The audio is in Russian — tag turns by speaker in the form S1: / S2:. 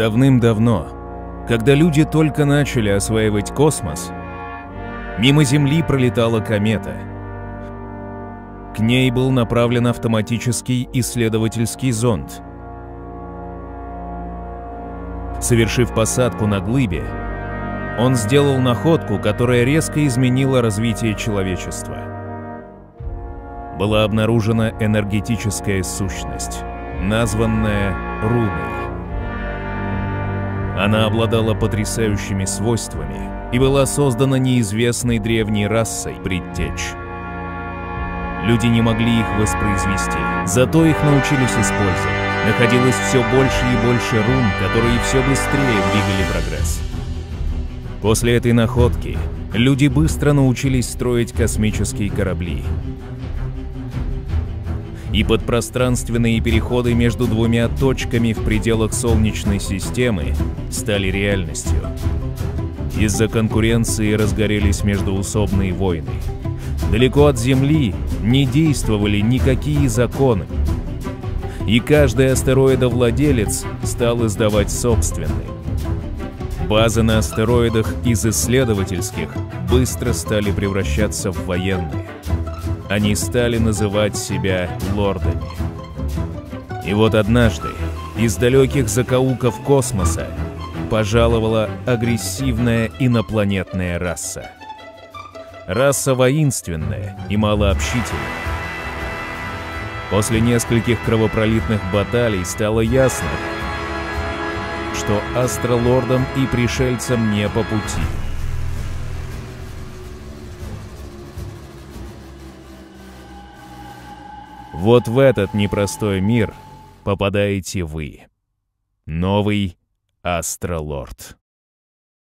S1: Давным-давно, когда люди только начали осваивать космос, мимо Земли пролетала комета. К ней был направлен автоматический исследовательский зонд. Совершив посадку на глыбе, он сделал находку, которая резко изменила развитие человечества. Была обнаружена энергетическая сущность, названная руной. Она обладала потрясающими свойствами и была создана неизвестной древней расой предтеч. Люди не могли их воспроизвести, зато их научились использовать. Находилось все больше и больше рун, которые все быстрее двигали прогресс. После этой находки люди быстро научились строить космические корабли. И подпространственные переходы между двумя точками в пределах Солнечной системы стали реальностью. Из-за конкуренции разгорелись междуусобные войны. Далеко от Земли не действовали никакие законы. И каждый астероидовладелец стал издавать собственный. Базы на астероидах из исследовательских быстро стали превращаться в военные. Они стали называть себя лордами. И вот однажды из далеких закоулков космоса пожаловала агрессивная инопланетная раса. Раса воинственная и малообщительная. После нескольких кровопролитных баталий стало ясно, что астролордам и пришельцам не по пути. Вот в этот непростой мир попадаете вы. Новый Астролорд.